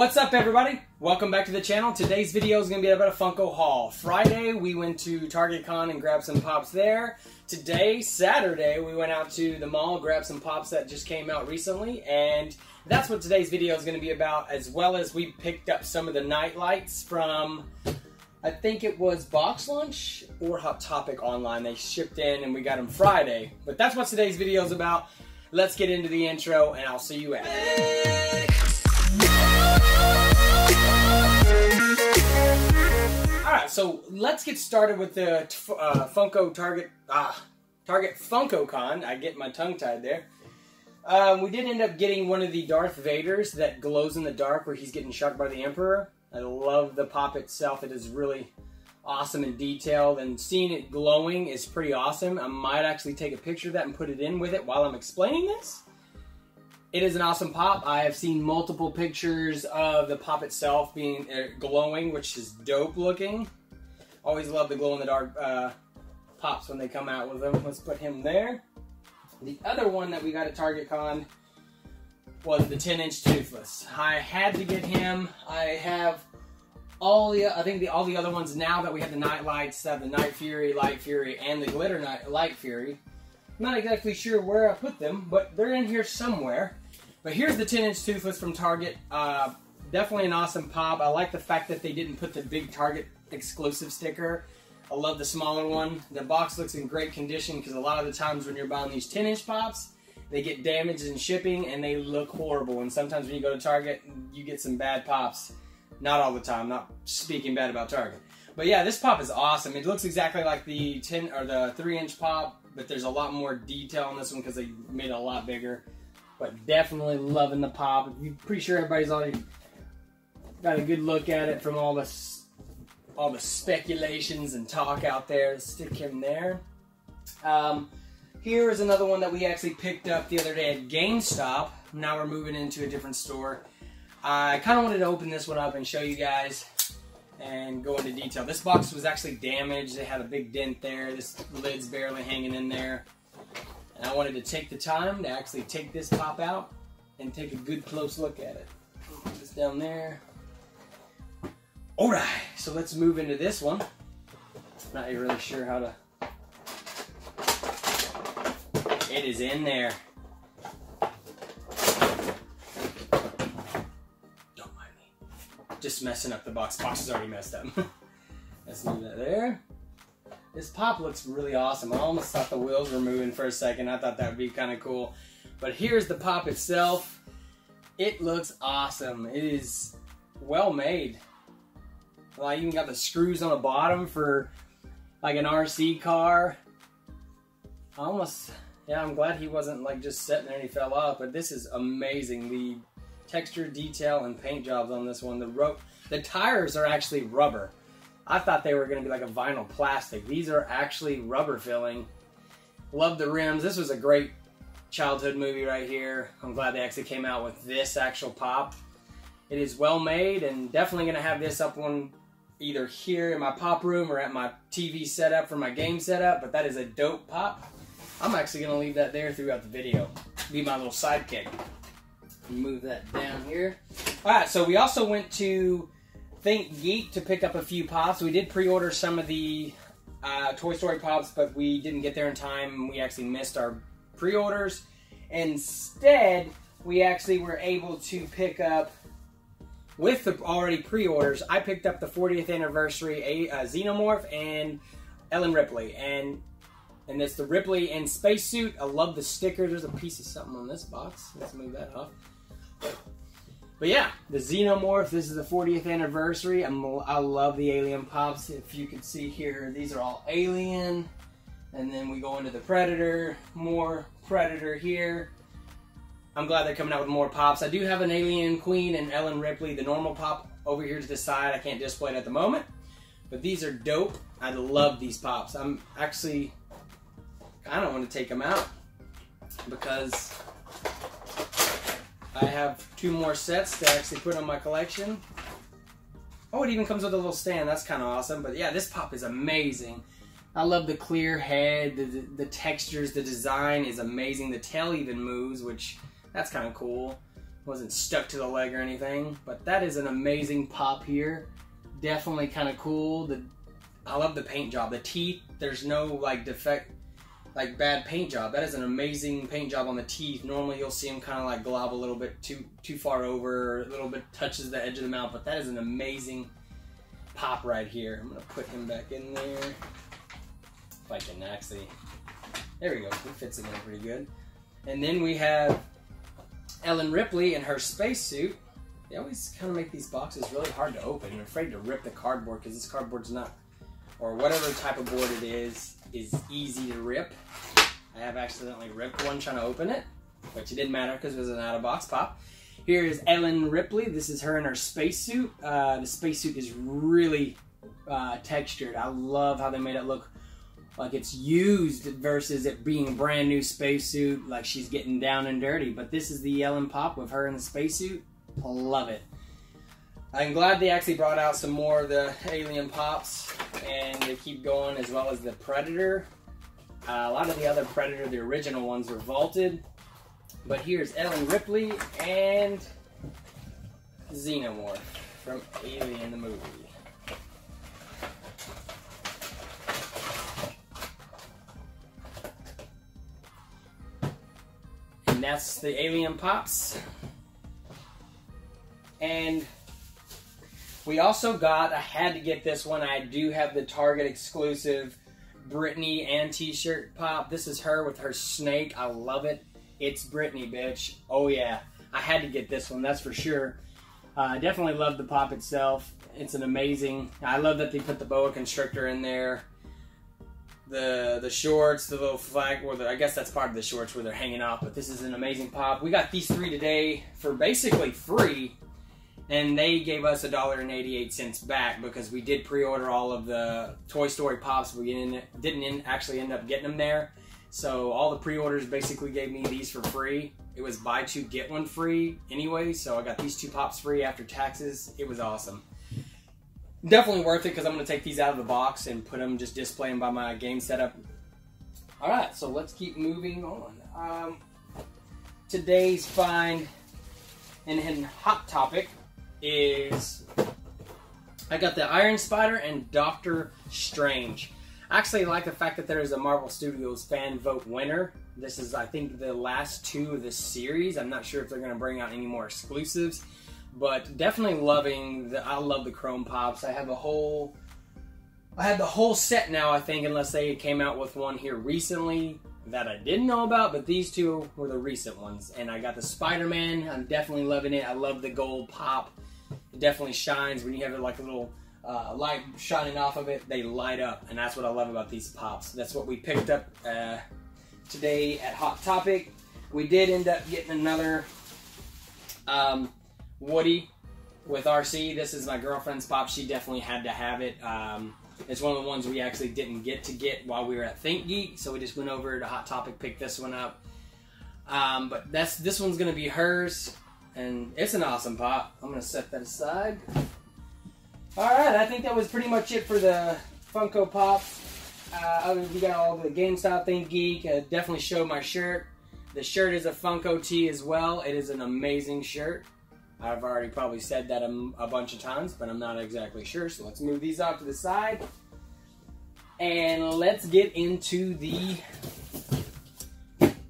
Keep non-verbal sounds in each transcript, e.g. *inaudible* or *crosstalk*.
What's up everybody? Welcome back to the channel. Today's video is going to be about a Funko haul. Friday we went to Target Con and grabbed some pops there. Today, Saturday, we went out to the mall, grabbed some pops that just came out recently, and that's what today's video is going to be about, as well as we picked up some of the night lights from, I think it was Box Lunch or Hot Topic online. They shipped in and we got them Friday. But that's what today's video is about. Let's get into the intro and I'll see you at it. Alright, so let's get started with the uh, Funko Target ah, Target Funko Con. I get my tongue tied there. Um, we did end up getting one of the Darth Vaders that glows in the dark where he's getting shot by the Emperor. I love the pop itself. It is really awesome and detailed, and seeing it glowing is pretty awesome. I might actually take a picture of that and put it in with it while I'm explaining this. It is an awesome pop. I have seen multiple pictures of the pop itself being uh, glowing, which is dope looking. Always love the glow in the dark uh, pops when they come out with them. Let's put him there. The other one that we got at Target Con was the 10 inch Toothless. I had to get him. I have all the, I think the, all the other ones now that we have the Night Lights, uh, the Night Fury, Light Fury, and the Glitter Night, Light Fury. I'm not exactly sure where I put them, but they're in here somewhere. But here's the 10 inch Toothless from Target. Uh, definitely an awesome pop. I like the fact that they didn't put the big Target exclusive sticker. I love the smaller one. The box looks in great condition because a lot of the times when you're buying these 10 inch pops, they get damaged in shipping and they look horrible. And sometimes when you go to Target, you get some bad pops. Not all the time, not speaking bad about Target. But yeah, this pop is awesome. It looks exactly like the 10 or the 3 inch pop, but there's a lot more detail on this one because they made it a lot bigger. But definitely loving the pop. I'm pretty sure everybody's already got a good look at it from all the all the speculations and talk out there. Let's stick him there. Um, here is another one that we actually picked up the other day at GameStop. Now we're moving into a different store. I kind of wanted to open this one up and show you guys and go into detail. This box was actually damaged. It had a big dent there. This lid's barely hanging in there. And I wanted to take the time to actually take this pop out and take a good close look at it. Put this down there. Alright, so let's move into this one. Not really sure how to... It is in there. Don't mind me. Just messing up the box. Box is already messed up. *laughs* let's move that there. This pop looks really awesome. I almost thought the wheels were moving for a second. I thought that would be kind of cool. But here's the pop itself. It looks awesome. It is well made. I even got the screws on the bottom for like an RC car. I Almost, yeah, I'm glad he wasn't like just sitting there and he fell off. But this is amazing. The texture, detail, and paint jobs on this one. The rope, the tires are actually rubber. I thought they were going to be like a vinyl plastic. These are actually rubber filling. Love the rims. This was a great childhood movie right here. I'm glad they actually came out with this actual pop. It is well made and definitely going to have this up on either here in my pop room or at my TV setup for my game setup, but that is a dope pop. I'm actually going to leave that there throughout the video. Be my little sidekick. Move that down here. Alright, so we also went to Think Geek to pick up a few pops. We did pre-order some of the uh, Toy Story pops, but we didn't get there in time. We actually missed our pre-orders. Instead, we actually were able to pick up with the already pre-orders. I picked up the 40th anniversary a, uh, Xenomorph and Ellen Ripley, and and it's the Ripley in spacesuit. I love the sticker. There's a piece of something on this box. Let's move that off. But yeah, the Xenomorph, this is the 40th anniversary. I'm, I love the Alien Pops. If you can see here, these are all Alien. And then we go into the Predator, more Predator here. I'm glad they're coming out with more pops. I do have an Alien Queen and Ellen Ripley, the normal pop over here to the side. I can't display it at the moment. But these are dope. I love these pops. I'm actually, I don't want to take them out because I have two more sets to actually put on my collection. Oh, it even comes with a little stand. That's kind of awesome. But yeah, this pop is amazing. I love the clear head, the, the, the textures, the design is amazing. The tail even moves, which that's kind of cool. wasn't stuck to the leg or anything. But that is an amazing pop here. Definitely kind of cool. The I love the paint job. The teeth, there's no like defect, like bad paint job. That is an amazing paint job on the teeth. Normally you'll see them kind of like glob a little bit too too far over, a little bit touches the edge of the mouth. But that is an amazing pop right here. I'm gonna put him back in there. If I can actually, there we go. He fits in there pretty good. And then we have Ellen Ripley in her spacesuit. They always kind of make these boxes really hard to open. Afraid to rip the cardboard because this cardboard's not, or whatever type of board it is, is easy to rip. I have accidentally ripped one trying to open it, which it didn't matter because it was an out-of-box pop. Here is Ellen Ripley. This is her in her spacesuit. Uh, the spacesuit is really uh, textured. I love how they made it look like it's used versus it being a brand new spacesuit, like she's getting down and dirty. But this is the Ellen Pop with her in the spacesuit. Love it. I'm glad they actually brought out some more of the Alien Pops, and they keep going as well as the Predator. Uh, a lot of the other Predator, the original ones, were vaulted. But here's Ellen Ripley and Xenomorph from Alien the movie. And that's the Alien Pops. And we also got, I had to get this one, I do have the Target exclusive Britney and t-shirt pop. This is her with her snake. I love it. It's Britney, bitch. Oh yeah. I had to get this one, that's for sure. Uh, I definitely love the pop itself. It's an amazing, I love that they put the boa constrictor in there the the shorts, the little flag, or the, I guess that's part of the shorts where they're hanging off. But this is an amazing pop. We got these three today for basically free, and they gave us a dollar and eighty eight cents back because we did pre order all of the Toy Story pops. We didn't didn't actually end up getting them there, so all the pre orders basically gave me these for free. It was buy two get one free anyway, so I got these two pops free after taxes. It was awesome definitely worth it because I'm going to take these out of the box and put them, just display them by my game setup. All right, so let's keep moving on. Um, today's find and, and hot topic is I got the Iron Spider and Doctor Strange. I actually like the fact that there is a Marvel Studios fan vote winner. This is, I think, the last two of this series. I'm not sure if they're going to bring out any more exclusives. But definitely loving the. I love the Chrome Pops. I have a whole. I have the whole set now. I think, unless they came out with one here recently that I didn't know about, but these two were the recent ones. And I got the Spider-Man. I'm definitely loving it. I love the gold pop. It definitely shines when you have it like a little uh, light shining off of it. They light up, and that's what I love about these pops. That's what we picked up uh, today at Hot Topic. We did end up getting another um, Woody with RC. This is my girlfriend's pop. She definitely had to have it. Um, it's one of the ones we actually didn't get to get while we were at Think Geek, so we just went over to Hot Topic, picked this one up. Um, but that's this one's gonna be hers, and it's an awesome pop. I'm gonna set that aside. All right, I think that was pretty much it for the Funko Pop. Uh, we got all the GameStop Think Geek. Uh, definitely show my shirt. The shirt is a Funko tee as well. It is an amazing shirt. I've already probably said that a, a bunch of times, but I'm not exactly sure. So let's move these off to the side. And let's get into the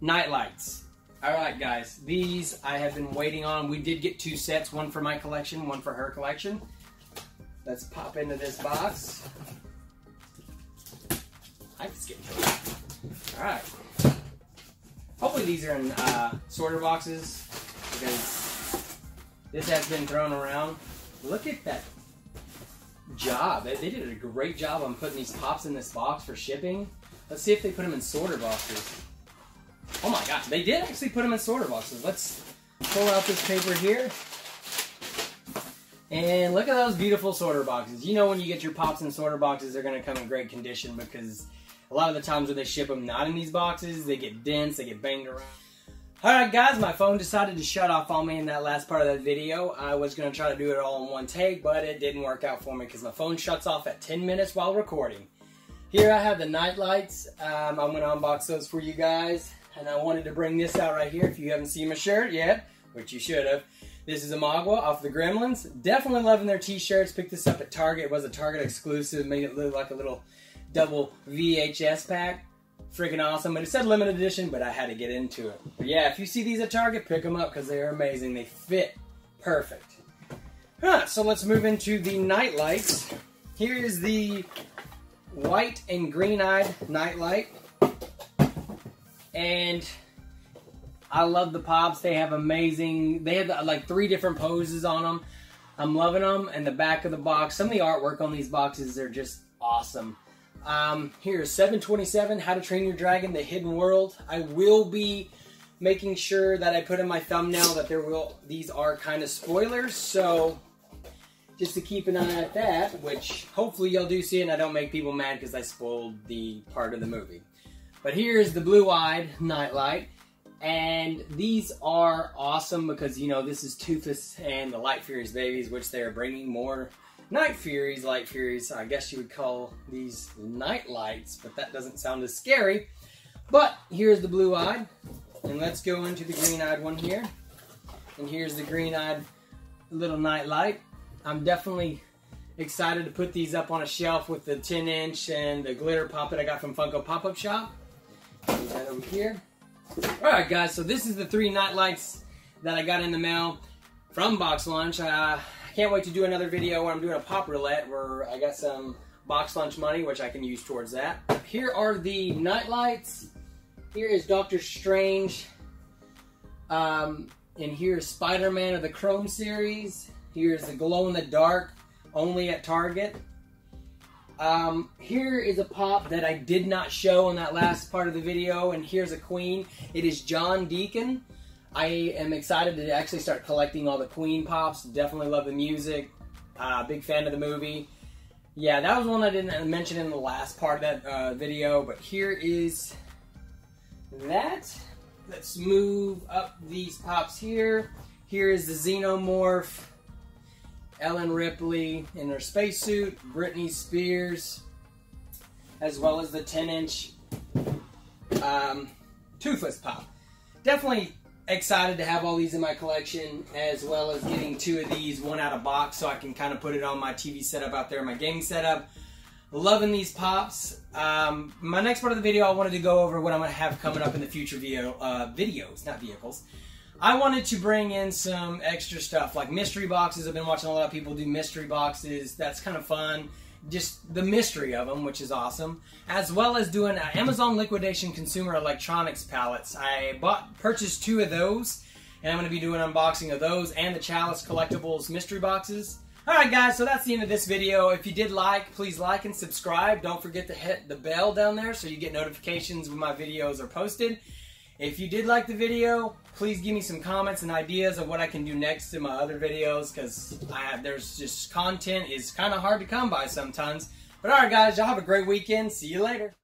night lights. All right, guys. These I have been waiting on. We did get two sets, one for my collection, one for her collection. Let's pop into this box. I just get All right. Hopefully these are in uh, sorter boxes because this has been thrown around. Look at that job. They, they did a great job on putting these pops in this box for shipping. Let's see if they put them in sorter boxes. Oh my god, they did actually put them in sorter boxes. Let's pull out this paper here. And look at those beautiful sorter boxes. You know when you get your pops in sorter boxes, they're going to come in great condition because a lot of the times when they ship them not in these boxes, they get dense, they get banged around. Alright guys, my phone decided to shut off on me in that last part of that video. I was going to try to do it all in one take, but it didn't work out for me because my phone shuts off at 10 minutes while recording. Here I have the night lights. Um, I'm going to unbox those for you guys. And I wanted to bring this out right here if you haven't seen my shirt yet. which you should have. This is a Mogwai off the Gremlins. Definitely loving their t-shirts. Picked this up at Target. It was a Target exclusive. Made it look like a little double VHS pack. Freaking awesome. But it said limited edition, but I had to get into it. But yeah, if you see these at Target, pick them up because they are amazing. They fit perfect. Huh, so let's move into the night lights. Here is the white and green-eyed nightlight. And I love the pops. They have amazing, they have like three different poses on them. I'm loving them. And the back of the box, some of the artwork on these boxes are just awesome. Um, here's 727, How to Train Your Dragon, The Hidden World. I will be making sure that I put in my thumbnail that there will, these are kind of spoilers. So just to keep an eye at that, which hopefully y'all do see and I don't make people mad because I spoiled the part of the movie. But here's the blue-eyed nightlight. And these are awesome because, you know, this is Toothless and the Light Furies babies, which they are bringing more Night Furies, Light Furies. I guess you would call these night lights, but that doesn't sound as scary. But here's the blue-eyed. And let's go into the green-eyed one here. And here's the green-eyed little night light. I'm definitely excited to put these up on a shelf with the 10 inch and the glitter pop that I got from Funko Pop-Up Shop. That over here. Alright guys, so this is the three night lights that I got in the mail from Box Lunch. Uh, I can't wait to do another video where I'm doing a pop roulette where I got some box lunch money, which I can use towards that. Here are the night lights. Here is Doctor Strange. Um, and here's Spider-Man of the Chrome series. Here's the glow in the dark, only at Target. Um, here is a pop that I did not show in that last part of the video, and here's a queen. It is John Deacon. I am excited to actually start collecting all the Queen pops. Definitely love the music. Uh, big fan of the movie. Yeah, that was one I didn't mention in the last part of that uh, video, but here is that. Let's move up these pops here. Here is the Xenomorph. Ellen Ripley in her spacesuit, Britney Spears, as well as the 10 inch um, Toothless Pop. Definitely excited to have all these in my collection, as well as getting two of these, one out of box, so I can kind of put it on my TV setup out there, my gaming setup. Loving these pops. Um, my next part of the video, I wanted to go over what I'm going to have coming up in the future video, uh, videos, not vehicles. I wanted to bring in some extra stuff like mystery boxes. I've been watching a lot of people do mystery boxes. That's kind of fun. Just the mystery of them, which is awesome. As well as doing Amazon liquidation consumer electronics pallets. I bought, purchased two of those, and I'm going to be doing unboxing of those and the Chalice collectibles mystery boxes. Alright guys, so that's the end of this video. If you did like, please like and subscribe. Don't forget to hit the bell down there so you get notifications when my videos are posted. If you did like the video, please give me some comments and ideas of what I can do next in my other videos because there's just content is kind of hard to come by sometimes. But alright guys, y'all have a great weekend. See you later.